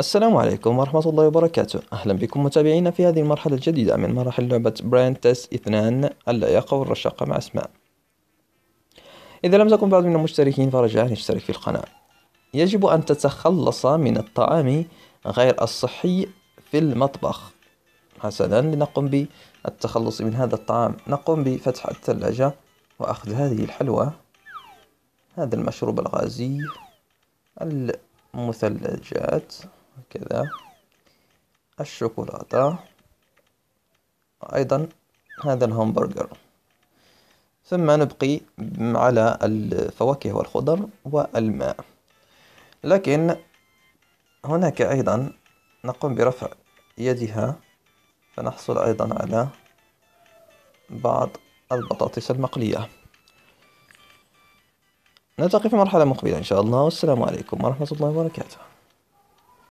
السلام عليكم ورحمة الله وبركاته. أهلا بكم متابعينا في هذه المرحلة الجديدة من مراحل لعبة برين تيست اثنان اللياقة والرشاقة مع أسماء. إذا لم تكن بعد من المشتركين فرجاء اشترك في القناة. يجب أن تتخلص من الطعام غير الصحي في المطبخ. حسنا لنقوم بالتخلص من هذا الطعام. نقوم بفتح الثلاجة وأخذ هذه الحلوى. هذا المشروب الغازي المثلجات. كذا الشوكولاتة. أيضا هذا الهمبرجر ثم نبقي على الفواكه والخضر والماء. لكن هناك أيضا نقوم برفع يدها. فنحصل أيضا على بعض البطاطس المقلية. نلتقي في مرحلة مقبلة إن شاء الله. والسلام عليكم ورحمة الله وبركاته.